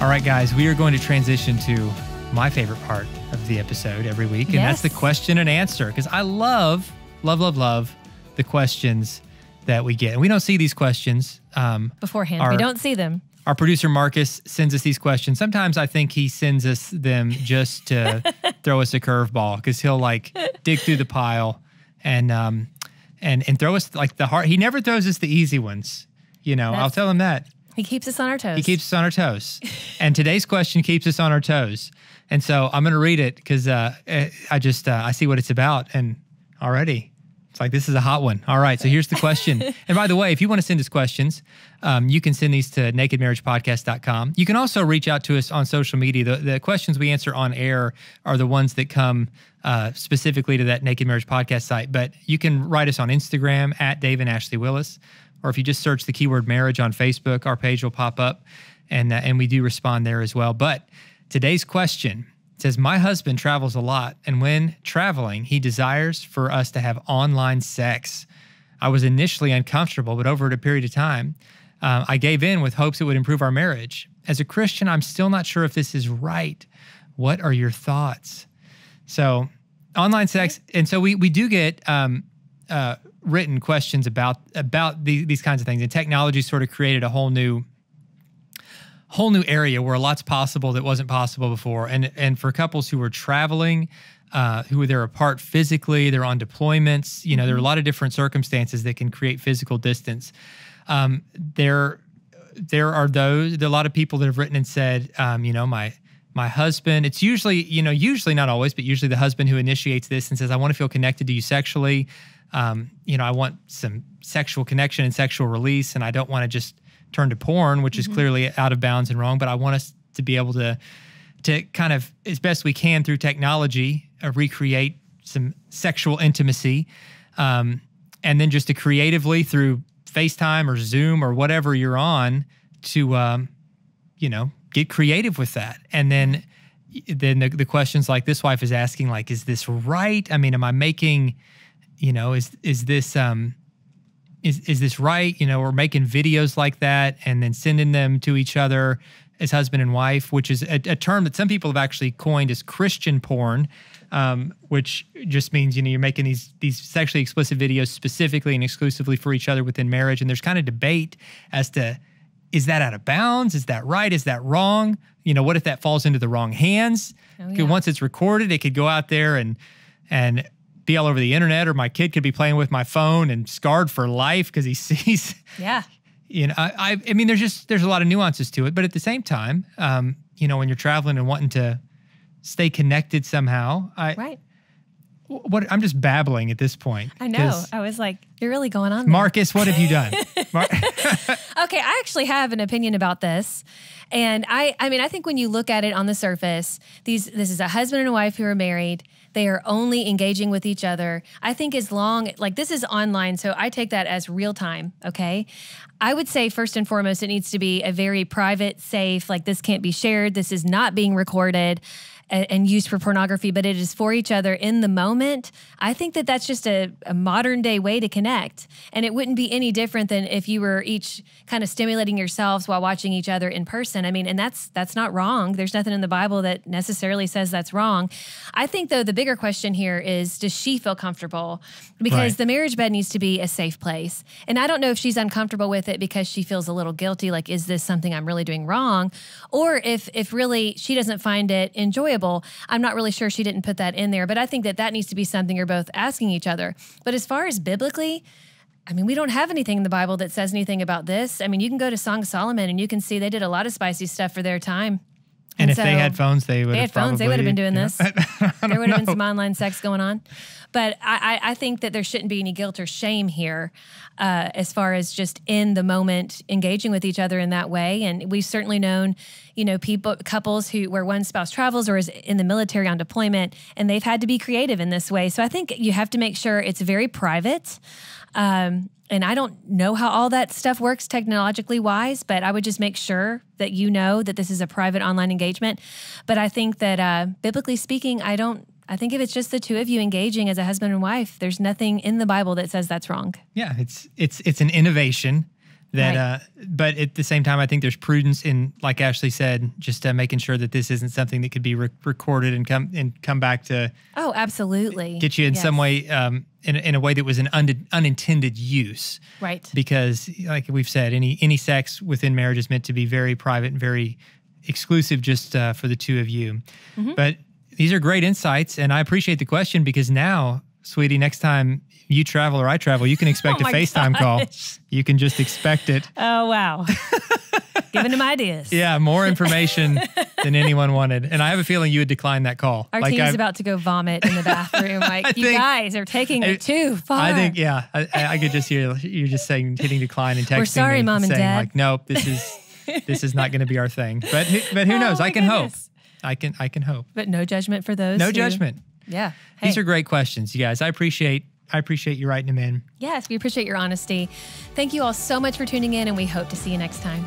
All right, guys, we are going to transition to my favorite part of the episode every week, and that's the question and answer. Because I love, love, love, love the questions that we get. And we don't see these questions. Um, Beforehand, Our- we don't see them. our producer Marcus sends us these questions. Sometimes I think he sends us them just to throw us a curveball because he'll like dig through the pile and um and and throw us like the hard. He never throws us the easy ones. You know, I'll tell him that. He keeps us on our toes. He keeps us on our toes. and today's question keeps us on our toes. And so I'm going to read it because uh, eh, I just uh, I see what it's about, and already it's like this is a hot one. All right, so here's the question. and by the way, if you want to send us questions, um, you can send these to nakedmarriagepodcast.com. You can also reach out to us on social media. The, the questions we answer on air are the ones that come uh, specifically to that Naked Marriage Podcast site. But you can write us on Instagram at Dave and Ashley Willis, or if you just search the keyword marriage on Facebook, our page will pop up, and uh, and we do respond there as well. But today's question says, "My husband travels a lot, and when traveling, he desires for us to have online sex. I was initially uncomfortable, but over a period of time, uh, I gave in with hopes it would improve our marriage. As a Christian, I'm still not sure if this is right. What are your thoughts?" So, online sex, and so we we do get um, uh, written questions about about the, these kinds of things, and technology sort of created a whole new whole new area where a lot's possible that wasn't possible before. And and for couples who were traveling, uh, who they're apart physically, they're on deployments. You know, there are a lot of different circumstances that can create physical distance. Um, there there are those a lot of people that have written and said, um, you know, my my husband. It's usually you know usually not always, but usually the husband who initiates this and says, I want to feel connected to you sexually. Um, you know, I want some sexual connection and sexual release, and I don't want to just turn to porn, which is clearly out of bounds and wrong. But I want us to be able to to kind of as best we can through technology uh, recreate some sexual intimacy, um, and then just to creatively through FaceTime or Zoom or whatever you're on to um, you know get creative with that, and then then the, the questions like this wife is asking like is this right? I mean, am I making you know is is this um is is this right? You know, we're making videos like that and then sending them to each other as husband and wife, which is a, a term that some people have actually coined as Christian porn, um, which just means you know you're making these these sexually explicit videos specifically and exclusively for each other within marriage. And there's kind of debate as to is that out of bounds? Is that right? Is that wrong? You know, what if that falls into the wrong hands? Oh, yeah. Once it's recorded, it could go out there and and be all over the internet, or my kid could be playing with my phone and scarred for life because he sees. yeah. You know, I, I I mean, there's just there's a lot of nuances to it, but at the same time, um, you know, when you're traveling and wanting to stay connected somehow, I Right. what I'm just babbling at this point. I know. I was like, you're really going on. there. Marcus, what have you done? Okay, I actually have an opinion about this. And I I mean, I think when you look at it on the surface, these this is a husband and a wife who are married. They are only engaging with each other. I think as long like this is online, so I take that as real time, okay? I would say first and foremost it needs to be a very private, safe, like this can't be shared, this is not being recorded a- and used for pornography, but it is for each other in the moment. I think that that's just a, a modern day way to connect. And it wouldn't be any different than if you were each kind of stimulating yourselves while watching each other in person. I mean, and that's that's not wrong. There's nothing in the Bible that necessarily says that's wrong. I think though the bigger question here is does she feel comfortable? Because Right. the marriage bed needs to be a safe place. And I don't know if she's uncomfortable with it because she feels a little guilty like is this something I'm really doing wrong or if if really she doesn't find it enjoyable. I'm not really sure she didn't put that in there, but I think that that needs to be something you're both asking each other. But as far as biblically, I mean, we don't have anything in the Bible that says anything about this. I mean, you can go to Song of Solomon and you can see they did a lot of spicy stuff for their time. and if so- they had phones, they would They have had phones. They would have been doing probably- this. there would have been some online sex going on. But I, I, think that there shouldn't be any guilt or shame here uh, as far as just in the moment engaging with each other in that way. And we've certainly known, you know, people, couples who where one spouse travels or is in the military on deployment, and they've had to be creative in this way. So I think you have to make sure it's very private. Um, and I don't know how all that stuff works technologically wise, but I would just make sure that you know that this is a private online engagement. But I think that uh, biblically speaking, I don't. I think if it's just the two of you engaging as a husband and wife, there's nothing in the Bible that says that's wrong. Yeah, it's it's it's an innovation that Right. uh but at the same time i think there's prudence in like ashley said just uh, making sure that this isn't something that could be re- recorded and come and come back to Oh, absolutely. get you in Yes. some way um in, in a way that was an un- unintended use Right. because like we've said any any sex within marriage is meant to be very private and very exclusive just uh, for the two of you Mm-hmm. but these are great insights and i appreciate the question because now sweetie next time you travel or i travel you can expect Oh a facetime call you can just expect it Oh, wow. Giving him ideas. yeah more information than anyone wanted and i have a feeling you would decline that call Our Like, team's I've- about to go vomit in the bathroom. Like, you think- guys are taking it too far. I think yeah, I, I could just hear you're just saying hitting decline and texting We're sorry, me Mom and saying Dad. like, nope, this is this is not going to be our thing. But who, but who Oh, knows? I can hope. I can I can hope. But no judgment for those. No who- judgment. Yeah. These are great questions, you guys. I appreciate I appreciate you writing them in. Yes, we appreciate your honesty. Thank you all so much for tuning in, and we hope to see you next time.